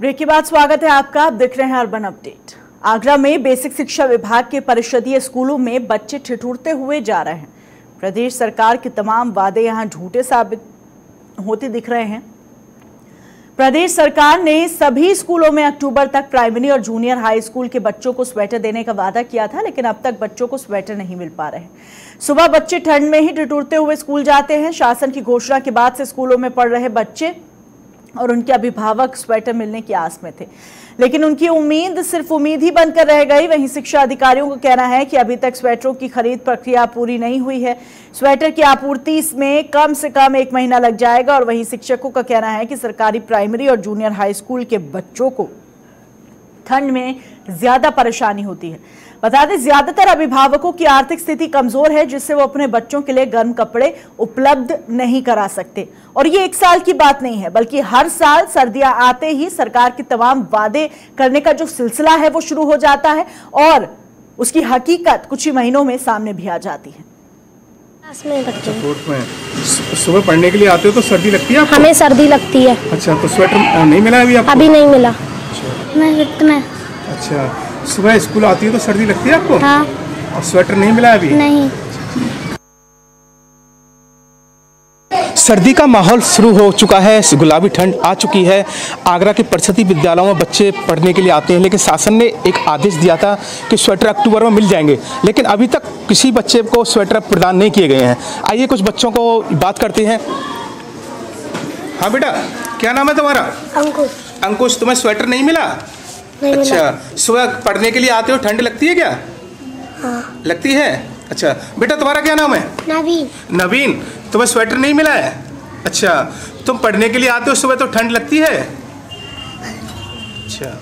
Break के बाद स्वागत है आपका। आप देख रहे हैं अर्बन अपडेट आगरा में बेसिक शिक्षा विभाग के परिषदीय स्कूलों में बच्चे ठिठुरते हुए जा रहे हैं। प्रदेश सरकार के तमाम वादे यहाँ झूठे साबित होते दिख रहे हैं। प्रदेश सरकार ने सभी स्कूलों में अक्टूबर तक प्राइमरी और जूनियर हाई स्कूल के बच्चों को स्वेटर देने का वादा किया था, लेकिन अब तक बच्चों को स्वेटर नहीं मिल पा रहे सुबह बच्चे ठंड में ही ठिठुरते हुए स्कूल जाते हैं। शासन की घोषणा के बाद से स्कूलों में पढ़ रहे बच्चे और उनके अभिभावक स्वेटर मिलने की आस में थे। लेकिन उनकी उम्मीद सिर्फ़ उम्मीद ही बनकर रह गई। वहीं शिक्षा अधिकारियों का कहना है कि अभी तक स्वेटरों की खरीद प्रक्रिया पूरी नहीं हुई है। स्वेटर की आपूर्ति इसमें कम से कम एक महीना लग जाएगा और वहीं शिक्षकों का कहना है कि सरकारी प्राइमरी और जूनियर हाई स्कूल के बच्चों को ठंड में ज़्यादा परेशानी होती है। बता दें ज़्यादातर अभिभावकों की आर्थिक स्थिति कमज़ोर है जिससे वो अपने बच्चों के लिए गर्म कपड़े उपलब्ध नहीं करा सकते। और ये एक साल की बात नहीं है बल्कि हर साल सर्दियाँ आते ही सरकार के तमाम वादे करने का जो सिलसिला है वो शुरू हो जाता है और उसकी हकीकत कुछ ही महीनों में सामने भी आ जाती है। क्लास में बच्चे। फोर्थ में। सु- सुबह पढ़ने के लिए आते हो तो सर्दी लगती है आपको? हमें सर्दी लगती है। अच्छा तो स्वेटर नहीं मिला अभी आपको? अभी नहीं मिला। मैं फिफ्थ में अच्छा सुबह स्कूल आती हो तो सर्दी लगती है आपको? हाँ। और स्वेटर नहीं मिला अभी? नहीं। सर्दी का माहौल शुरू हो चुका है गुलाबी ठंड आ चुकी है। आगरा के परिषदी विद्यालयों में बच्चे पढ़ने के लिए आते हैं लेकिन शासन ने एक आदेश दिया था कि स्वेटर अक्टूबर में मिल जाएँगे। लेकिन अभी तक किसी बच्चे को स्वेटर प्रदान नहीं किए गए हैं। आइए कुछ बच्चों को बात करते हैं। हाँ बेटा क्या नाम है तुम्हारा? अंकुश। अंकुश तुम्हें स्वेटर नहीं मिला? नहीं अच्छा सुबह पढ़ने के लिए आते हो ठंड लगती है क्या? हाँ। लगती है? अच्छा बेटा तुम्हारा क्या नाम है? नवीन। नवीन तुम्हें स्वेटर नहीं मिला है? अच्छा तुम पढ़ने के लिए आते हो सुबह तो ठंड लगती है? अच्छा।